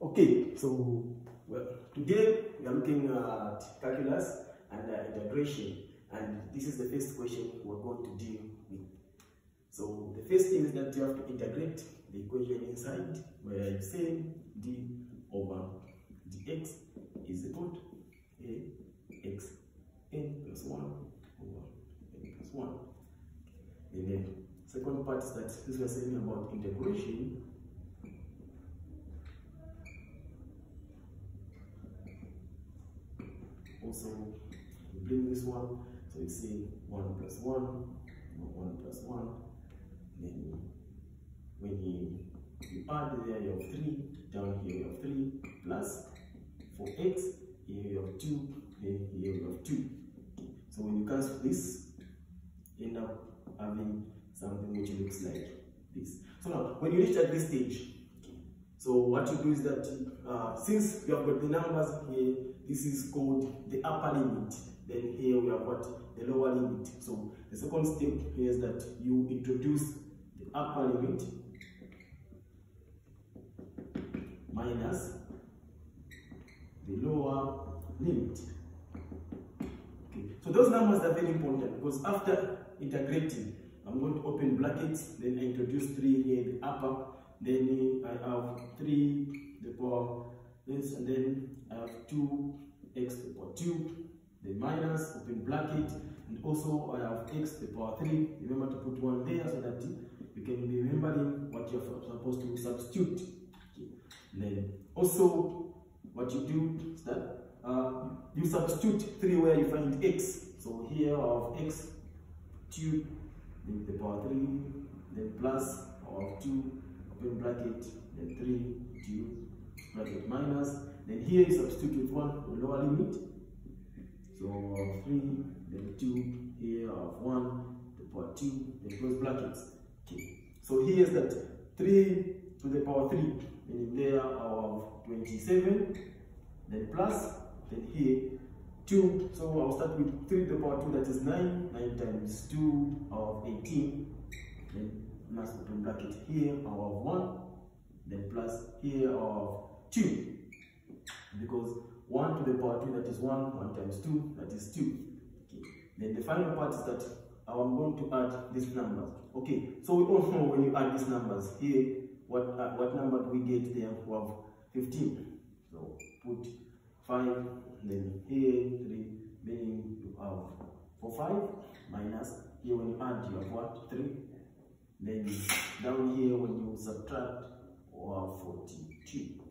Okay, so well, today we are looking at calculus and uh, integration, and this is the first question we're going to deal with. So the first thing is that you have to integrate the equation inside, where you say d over dx is equal to a x n plus 1 over n plus 1. And then second part is that since we are saying about integration, also bring this one so you see 1 plus 1 1 plus 1 then when you, you add there you have 3 down here you have 3 plus 4x here you have 2 then here you have 2 so when you cancel this you end up having something which looks like this. So now when you reach at this stage so what you do is that uh, since you have got the numbers here this is called the upper limit. Then here we have what? The lower limit. So the second step here is that you introduce the upper limit minus the lower limit. Okay. So those numbers are very important because after integrating, I'm going to open brackets, then I introduce 3 here, the upper, then I have 3, the power this and then I have 2 x the power 2 then minus open bracket and also I have x the power 3 remember to put one there so that you can be remembering what you're supposed to substitute. Okay. then also what you do is that uh, you substitute 3 where you find x. So here of x 2 then the power 3 then plus of 2 open bracket then 3 2 bracket minus. Then here you substitute with one lower limit. So uh, 3, then 2, here of 1, the power 2, then close brackets. Okay. So here's that 3 to the power 3, meaning there of 27, then plus, then here 2. So I'll start with 3 to the power 2, that is 9, 9 times 2 of 18, then plus open bracket here of 1, then plus here of 2 because 1 to the power 2 that is 1 1 times 2 that is 2 okay. Then the final part is that i'm going to add these numbers. Okay. So we all know when you add these numbers here what uh, what number do we get there? We have 15 so put 5 then here 3 meaning you have for 5 minus here when you add you have what? 3 then down here when you subtract have 42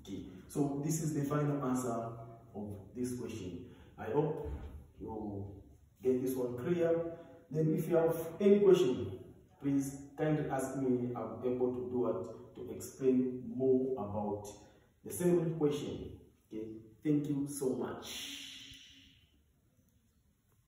Okay, so this is the final answer of this question. I hope you get this one clear. Then if you have any question, please kindly ask me. I'm able to do it to explain more about the same question. Okay, thank you so much.